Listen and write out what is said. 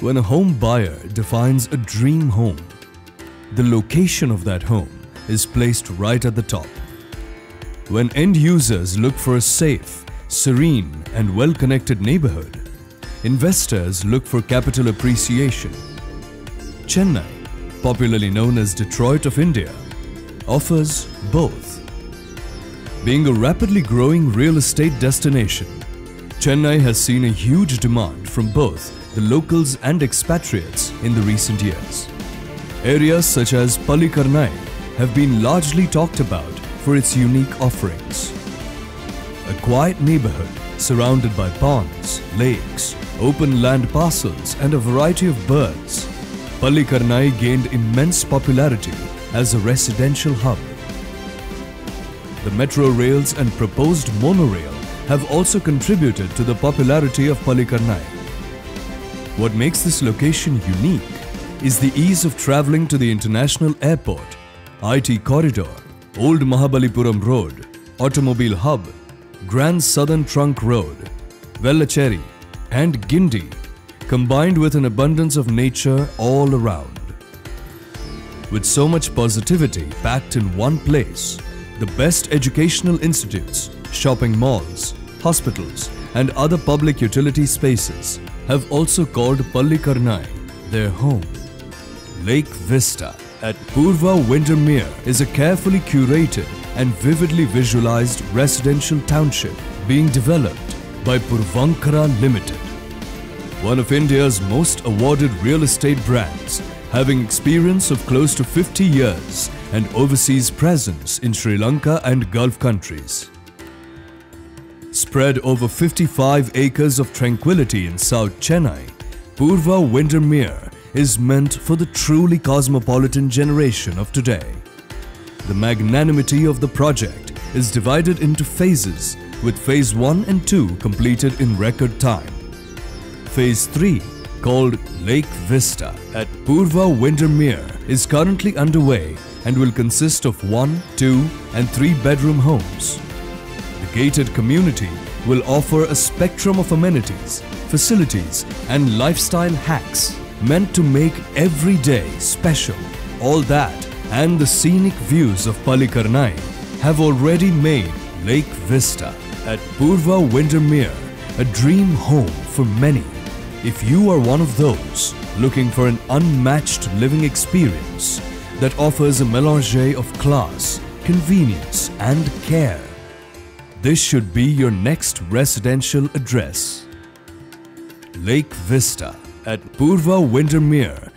When a home buyer defines a dream home, the location of that home is placed right at the top. When end users look for a safe, serene and well-connected neighborhood, investors look for capital appreciation. Chennai, popularly known as Detroit of India, offers both. Being a rapidly growing real estate destination, Chennai has seen a huge demand from both the locals and expatriates in the recent years. Areas such as Pallikaranai have been largely talked about for its unique offerings. A quiet neighborhood surrounded by ponds, lakes, open land parcels and a variety of birds, Pallikaranai gained immense popularity as a residential hub. The metro rails and proposed monorail have also contributed to the popularity of Pallikaranai. What makes this location unique is the ease of traveling to the international airport, IT corridor, Old Mahabalipuram Road, Automobile Hub, Grand Southern Trunk Road, Velachery and Guindy combined with an abundance of nature all around. With so much positivity packed in one place, the best educational institutes, shopping malls, hospitals and other public utility spaces have also called Pallikaranai their home. Lake Vista at Purva Windermere is a carefully curated and vividly visualized residential township being developed by Puravankara Limited. One of India's most awarded real estate brands, having experience of close to 50 years and overseas presence in Sri Lanka and Gulf countries. Spread over 55 acres of tranquility in South Chennai, Purva Windermere is meant for the truly cosmopolitan generation of today. The magnanimity of the project is divided into phases with phase 1 and 2 completed in record time. Phase 3 called Lake Vista at Purva Windermere is currently underway and will consist of 1, 2 and 3 bedroom homes. The gated community will offer a spectrum of amenities, facilities and lifestyle hacks meant to make every day special. All that and the scenic views of Pallikaranai have already made Lake Vista at Purva Windermere a dream home for many. If you are one of those looking for an unmatched living experience that offers a melange of class, convenience and care, this should be your next residential address. Lake Vista at Purva Windermere